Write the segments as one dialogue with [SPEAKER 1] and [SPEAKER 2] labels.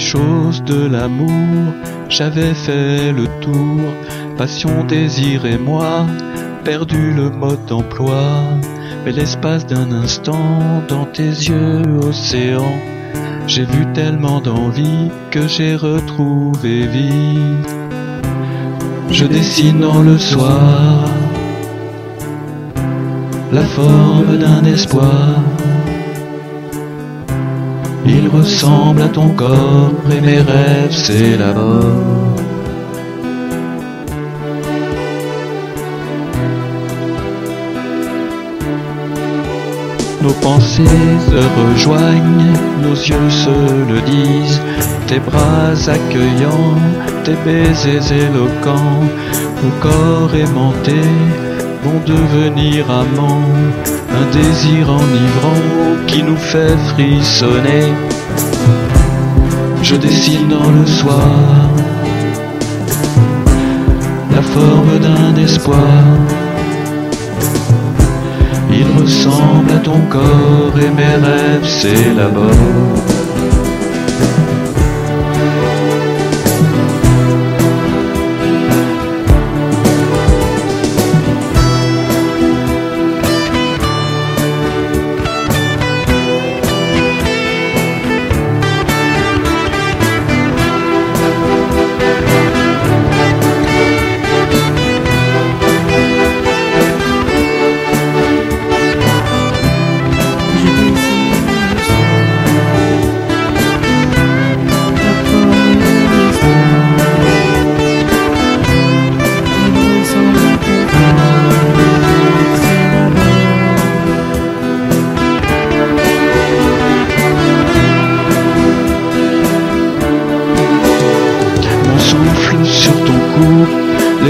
[SPEAKER 1] choses de l'amour, j'avais fait le tour, passion, désir et moi, perdu le mode d'emploi, mais l'espace d'un instant, dans tes yeux, océan, j'ai vu tellement d'envie que j'ai retrouvé vie. Je dessine dans le soir la forme d'un espoir. Il ressemble à ton corps et mes rêves s'élaborent. Nos pensées se rejoignent, nos yeux se le disent, tes bras accueillants, tes baisers éloquents, mon corps aimanté vont devenir amants, un désir enivrant qui nous fait frissonner. Je dessine dans le soir la forme d'un espoir. Il ressemble à ton corps et mes rêves s'élaborent.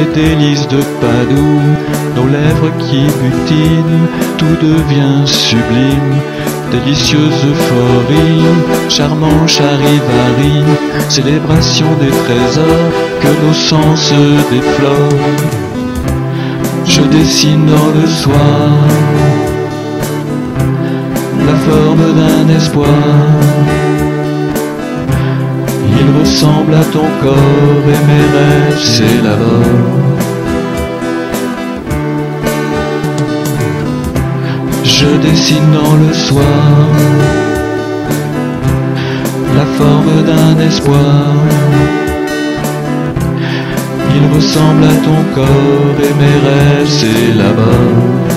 [SPEAKER 1] Les délices de Padoue, nos lèvres qui butinent, tout devient sublime. Délicieuse euphorie, charmant charivari, célébration des trésors que nos sens déflorent. Je dessine dans le soir la forme d'un espoir. Ressemble à ton corps et mes rêves s'élaborent. Je dessine dans le soir la forme d'un espoir. Il ressemble à ton corps et mes rêves s'élaborent.